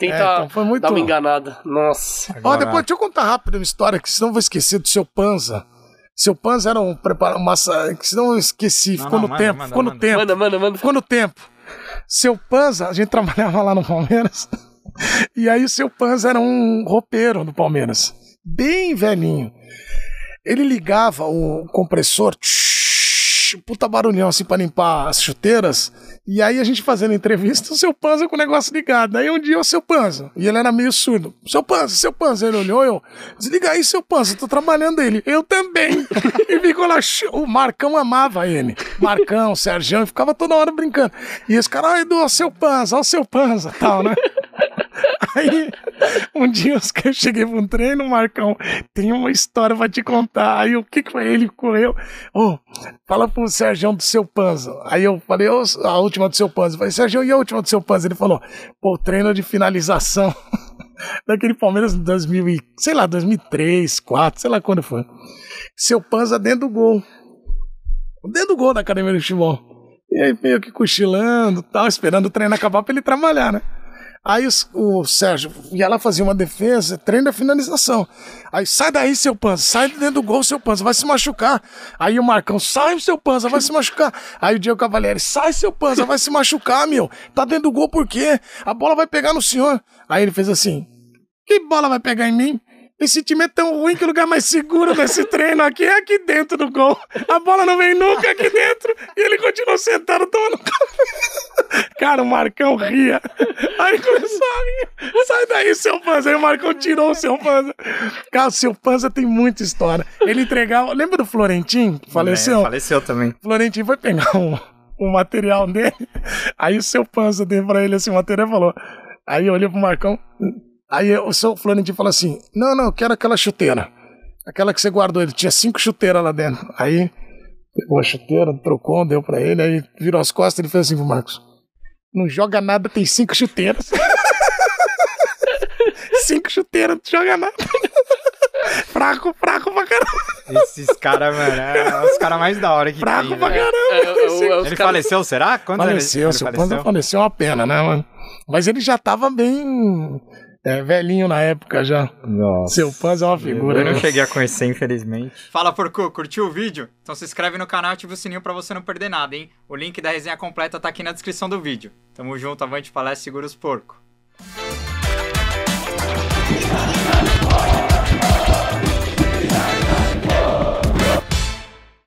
tenta É, então foi muito- dar uma enganada. Nossa. Ó, depois deixa eu contar rápido uma história, que senão eu vou esquecer do seu Panza. Seu Panza era um preparo, massa, que senão eu esqueci, Não, ficou não, no manda, tempo, manda, ficou no manda. tempo, Manda, manda, manda. ficou no tempo. Seu Panza, a gente trabalhava lá no Palmeiras, e aí o seu Panza era um roupeiro do Palmeiras, bem velhinho. Ele ligava o compressor, tsh, puta barulhão assim pra limpar as chuteiras. E aí a gente fazendo entrevista, o seu Panza com o negócio ligado. Aí um dia o seu Panza, e ele era meio surdo. Seu Panza, seu Panza, ele olhou, eu, desliga aí, seu Panza, tô trabalhando ele. Eu também. e ficou lá, o Marcão amava ele. Marcão, Sérgio, ficava toda hora brincando. E esse cara, ai, Edu, ó, seu Panza, ó, seu Panza, tal, né? Aí, um dia os cheguei pra um treino, Marcão, tem uma história pra te contar. Aí, o que que foi? Ele correu, ô, fala pro Sérgio do seu Panza. Aí eu falei, ô, a última do seu Panza. Eu falei, Sérgio, e a última do seu Panza? Ele falou, pô, treino de finalização daquele Palmeiras em 2000, e- sei lá, 2003, 2004, sei lá quando foi. Seu Panza dentro do gol. Dentro do gol da academia de futebol. E aí, meio que cochilando tal, esperando o treino acabar pra ele trabalhar, né? Aí o, Sérgio ia lá fazer uma defesa, treino da finalização. Aí sai daí, seu Panza, sai de dentro do gol, seu Panza, vai se machucar. Aí o Marcão, sai, seu Panza, vai se machucar. Aí o Diego Cavalieri, sai, seu Panza, vai se machucar, meu. Tá dentro do gol por quê? A bola vai pegar no senhor. Aí ele fez assim: que bola vai pegar em mim? Esse time é tão ruim que o lugar mais seguro desse treino aqui é aqui dentro do gol. A bola não vem nunca aqui dentro. E ele continuou sentado tomando café. Cara, o Marcão ria. Aí começou a rir. Sai daí, seu Panza. Aí o Marcão tirou o seu Panza. Cara, o seu Panza tem muita história. Ele entregava. Lembra do Florentim? que Faleceu? É, faleceu também. Florentinho foi pegar o, o material dele. Aí o seu Panza deu pra ele assim, o material e falou. Aí eu olhei pro Marcão. Aí o seu Florentinho falou assim: Não, não, eu quero aquela chuteira. Aquela que você guardou. Ele tinha cinco chuteiras lá dentro. Aí pegou a chuteira, trocou, deu pra ele. Aí virou as costas e ele fez assim pro Marcos: Não joga nada, tem cinco chuteiras. cinco chuteiras, não joga nada. fraco, fraco pra caramba. Esses caras, mano, é os caras mais da hora que Fraco tem, pra velho. caramba. É, é, é, Ele cara- faleceu, será? Quando Faleceu, ele, ele Panza faleceu, é uma pena, né, mano? Mas ele já tava bem é, velhinho na época já. Nossa. Seu Panza é uma figura. Eu não né? cheguei a conhecer, infelizmente. Fala, porco, curtiu o vídeo? Então se inscreve no canal e ativa o sininho pra você não perder nada, hein? O link da resenha completa tá aqui na descrição do vídeo. Tamo junto, avante palestra, segura os porco.